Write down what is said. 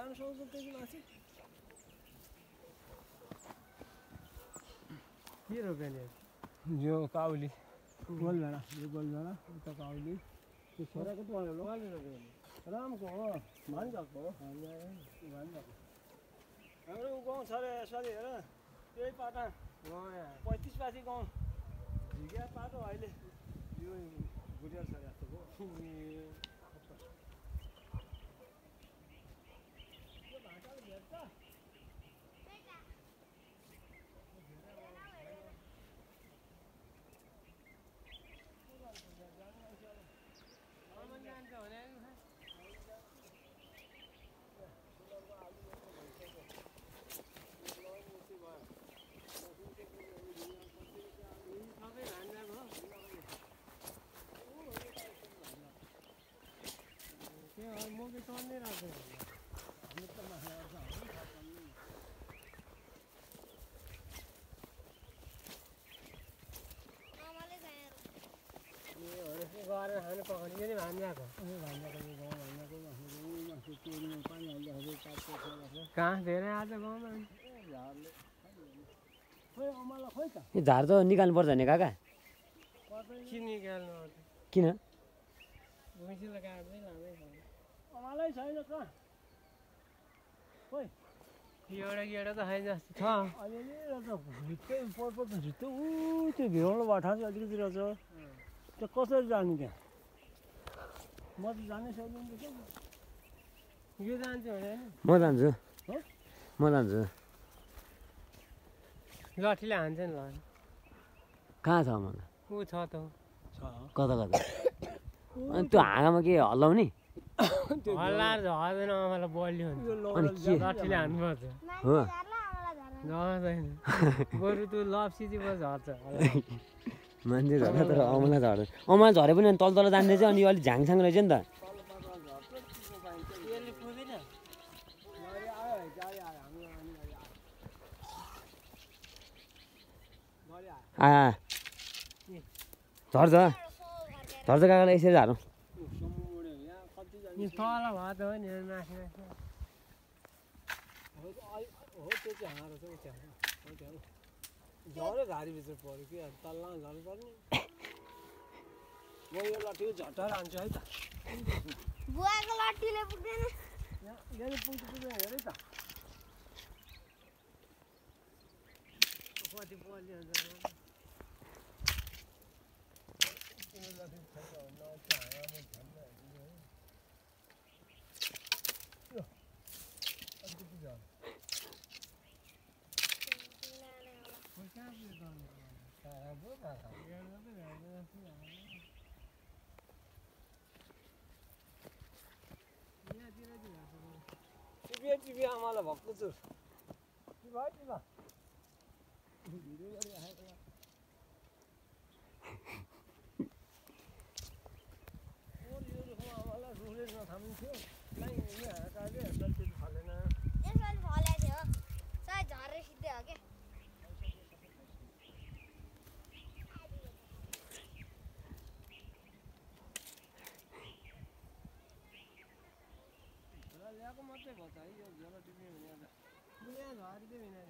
जानु सक्छ त्यति माथि के रोप्यो नि यो काउली गोलभेडा यो गोलभेडा उता काउली त्यो छोराको त रोप्यो नि रामको हो भनिरहेको हो भनिरहेको हाम्रो गाउँ छ अरे यसपालि हेर त्यही पाटा पैँतिस पाथी गाउँ झिकिया पाटो अहिले यो गुडिया छ जस्तो हो यो भाटाले भेट्छ सामान जान्छ भने सबै भान्जाको हो त्यो हो, म कि चल्नै रहेको आमाले जाएर यो भनेपछि गएर खानु पकाउने यो नि भान्जाको भान्जाको यो गाउँ भान्जाको मासु मासु पानी हाल्दाखेरि काटको छोरा कहाँ धेरै आज गाउँमा? झार त निकाल्नुपर्छ नि काका। निकाल्नु? किन? भैँसीलाई काट्दै लाँदै छ अमालै छैन कहाँ एउटा गेडा त खाइ जस्तो छ अलिअलि भित्तै पर्छ। त भित्तै ऊ त्यो भिराउलो बाठा चाहिँ अलिकति रहेछ। त्यो कसरी जाने त्यहाँ? म त जानै सक्दिनँ यो जान्छु भने म जान्छु। हो? म जान्छु। लठीले हान्छ नि ल। कहाँ छ मलाई? ऊ छ त छ। कता कता? अनि त्यो हाँगामा के हल्लाउने? झर्दैन? मान्छे झार्दैन झर्दैन झर्छ। तर अमला झर्छ अमला झरे पनि तल तल जान्दै चाहिँ अनि अलिक झाङसाङ रहेछ नि त। आ झर्छ। झर्छ काकालाई यसरी झारौँ समुड्यो यहाँ कति जाने यो तल भयो त हो नि माथि माथि हो त्यो चाहिँ हाँडो छ त्यहाँ झऱ्यो घारीभित्र पऱ्यो कि अब तल्ला झर्नु पर्ने म यो लट्ठी झट्टाएर हान्छु है त बुवाको लट्ठीले पुग्दैन यहाँ यहाँनिर पुग्छ पुग्दैन हेर है त कति बलियो हुन्छ टिपिया टिपिया आमालाई भक्कु छु यो रुखमा आमालाई रुखले नथामिन्थ्यो झोला ल्याएको मात्रै भयो त है यो झोला टिप्यो भने अन्त